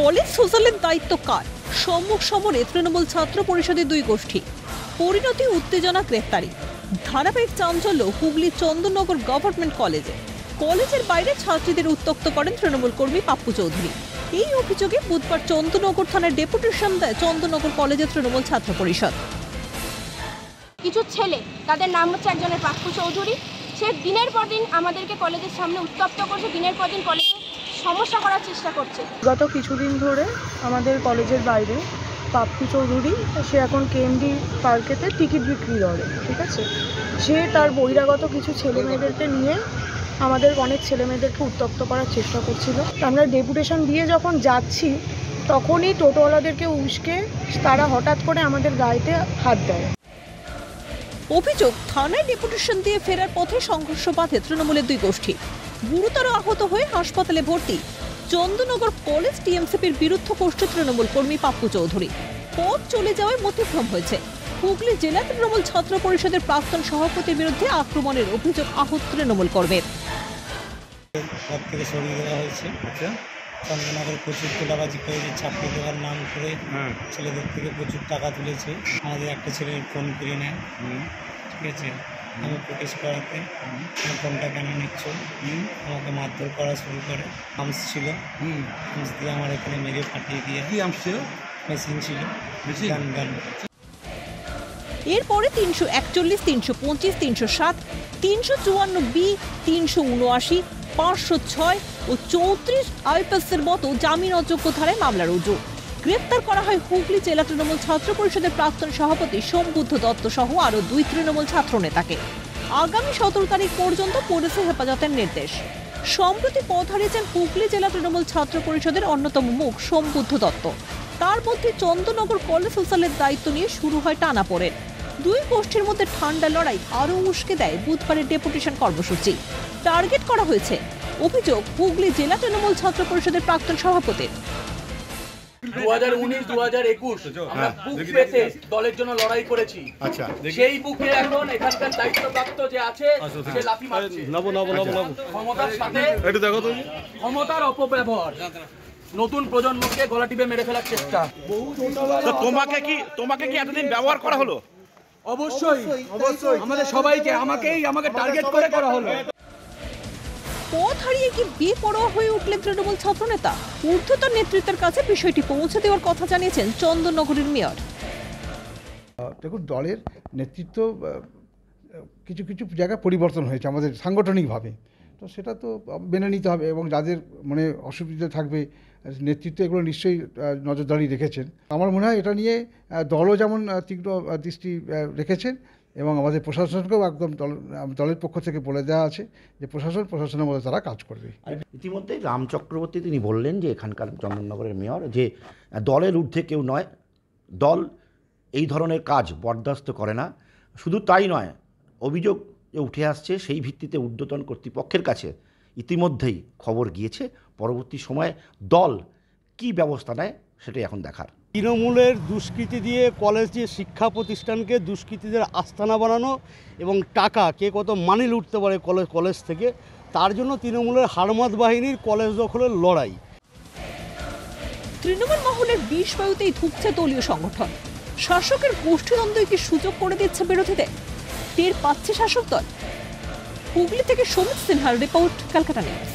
College সোশ্যালের দায়িত্ব কার? সম্মুখ সমরে তৃণমূল ছাত্র পরিষদের দুই গোষ্ঠী। পরিণতি উত্তেজনা গ্রেফতারি। ধারাবাহিক চাঞ্চল্য হুগলি চন্দননগর গভর্নমেন্ট কলেজে। কলেজের বাইরে ছাত্রীদের উত্তক্ত করেন তৃণমূল কর্মী পাপ্পু চৌধুরী। এই অভিযোগে বুধবার চন্দননগর থানায় ডেপুটেশন দেয় চন্দননগর কলেজের তৃণমূল ছাত্র পরিষদ। কিছু ছেলে, তাদের নাম হচ্ছে একজনের পাপ্পু চৌধুরী। সে দিনের পর দিন আমাদেরকে কলেজের সামনে উত্তপ্ত করছে, দিনের পর দিন কলেজে সমস্যা করার চেষ্টা করছে। গত কিছুদিন ধরে আমাদের কলেজের বাইরে পাপ্পু চৌধুরী সে এখন কেএমডি পার্কেতে টিকিট বিক্রি করে ঠিক আছে? সে তার বহিরাগত কিছু ছেলে মেয়েদেরকে নিয়ে আমাদের অনেক ছেলে মেয়েদেরকে উত্তপ্ত করার চেষ্টা করছিল। আমরা ডেপুটেশন দিয়ে যখন যাচ্ছি তখনই টোটোওয়ালাদেরকে উস্কে তারা হঠাৎ করে আমাদের গাড়িতে হাত দেয়। অভিযোগ থানায় ডেপুটেশন দিয়ে ফেরার পথে সংঘর্ষ বাধে তৃণমূলের দুই গোষ্ঠী। গুরুতর আহত হয়ে হাসপাতালে ভর্তি। চন্দননগর কলেজ টিএমসিপির বিরুদ্ধ গোষ্ঠী তৃণমূল কর্মী পাপ্পু চৌধুরী। পথ চলে যাওয়ায় মতিভ্রম হয়েছে। হুগলি জেলা তৃণমূল ছাত্র পরিষদের প্রাক্তন সভাপতির বিরুদ্ধে আক্রমণের অভিযোগ আহত তৃণমূল কর্মীর পদ থেকে সরিয়ে দেওয়া হয়েছে। আচ্ছা। চন্দ্রনগর প্রচুর তোলাবাজি করেছে চাকরি দেওয়ার নাম করে ছেলেদের থেকে প্রচুর টাকা তুলেছে। আমাদের একটা ছেলে ফোন কিনে নেয়। ঠিক আছে? আমি প্রোটেস্ট করাতে আমার ফোনটা কেন নিচ্ছ? আমাকে মারধর করা শুরু করে। আর্মস ছিল। আর্মস দিয়ে আমার এখানে মেরে ফাটিয়ে দিয়ে কি আম ছিল? মেশিন ছিল। গান গান। এরপরে তিনশো একচল্লিশ তিনশো পঁচিশ তিনশো সাত তিনশো চুয়ান্ন বি তিনশো উনআশি পাঁচশো ছয় ও চৌত্রিশ আইপিএসের মতো জামিন অযোগ্য ধারায় মামলা রুজু গ্রেপ্তার করা হয় হুগলি জেলা তৃণমূল ছাত্র পরিষদের প্রাক্তন সভাপতি সোমবুদ্ধ দত্ত সহ আরও দুই তৃণমূল ছাত্র নেতাকে। আগামী সতেরো তারিখ পর্যন্ত পুলিশে হেফাজতের নির্দেশ। সম্প্রতি পথ হারিয়েছেন হুগলি জেলা তৃণমূল ছাত্র পরিষদের অন্যতম মুখ সোমবুদ্ধ দত্ত। তার মধ্যে চন্দননগর কলেজ সোশ্যালের দায়িত্ব নিয়ে শুরু হয় টানা টানাপোড়েন দুই গোষ্ঠীর মধ্যে ঠান্ডা লড়াই আরও উস্কে দেয় বুধবারের ডেপুটেশন কর্মসূচি। টার্গেট করা হয়েছে। অভিযোগ, হুগলি জেলা তৃণমূল ছাত্র পরিষদের প্রাক্তন সভাপতির। দু হাজার উনিশ দু হাজার একুশ আমরা বুক পেতে দলের জন্য লড়াই করেছি। আচ্ছা। সেই বুকে এখন এখানকার দায়িত্বপ্রাপ্ত যে আছে সে লাথি মারছে। নবো নবো নবো নবো ক্ষমতার সাথে একটু দেখো তুমি ক্ষমতার অপব্যবহার। নতুন প্রজন্মকে গলা টিপে মেরে ফেলার চেষ্টা। তোমাকে কি তোমাকে কি এতদিন ব্যবহার করা হলো? অবশ্যই। অবশ্যই। আমাদের সবাইকে আমাকেই আমাকে টার্গেট করে করা হলো। পথ হারিয়ে কি বেপরোয়া হয়ে উঠলেন তৃণমূল ছাত্রনেতা? ঊর্ধ্বতন নেতৃত্বের কাছে বিষয়টি পৌঁছে দেওয়ার কথা জানিয়েছেন চন্দননগরের মেয়র। দেখুন, দলের নেতৃত্ব কিছু কিছু জায়গায় পরিবর্তন হয়েছে আমাদের সাংগঠনিকভাবে। তো সেটা তো মেনে নিতে হবে এবং যাদের মানে অসুবিধা থাকবে, নেতৃত্ব এগুলো নিশ্চয়ই নজরদারি রেখেছেন। আমার মনে হয় এটা নিয়ে দলও যেমন তীব্র দৃষ্টি রেখেছেন এবং আমাদের প্রশাসনকেও একদম দলের পক্ষ থেকে বলে দেওয়া আছে যে প্রশাসন, প্রশাসনের মধ্যে তারা কাজ করবে। ইতিমধ্যে রাম চক্রবর্তী তিনি বললেন যে এখানকার চন্দননগরের মেয়র যে দলের ঊর্ধ্বে কেউ নয়, দল এই ধরনের কাজ বরদাস্ত করে না। শুধু তাই নয়, অভিযোগ যে উঠে আসছে সেই ভিত্তিতে ঊর্ধ্বতন কর্তৃপক্ষের কাছে ইতিমধ্যেই খবর গিয়েছে। পরবর্তী সময়ে দল কি ব্যবস্থা নেয় সেটাই এখন দেখার। তৃণমূলের দুষ্কৃতি দিয়ে কলেজ দিয়ে শিক্ষা প্রতিষ্ঠানকে দুষ্কৃতীদের আস্তানা বানানো এবং টাকা, কে কত মানি লুটতে পারে কলেজ কলেজ থেকে, তার জন্য তৃণমূলের হারমাত বাহিনীর কলেজ দখলের লড়াই। তৃণমূল মহলের বিষ বায়ুতেই ধুকছে দলীয় সংগঠন। শাসকের গোষ্ঠীদ্বন্দ্বই কি সুযোগ করে দিচ্ছে বিরোধীদের? টের পাচ্ছে শাসক দল। হুগলি থেকে সমিত সিনহার রিপোর্ট, ক্যালকাটা নিউজ।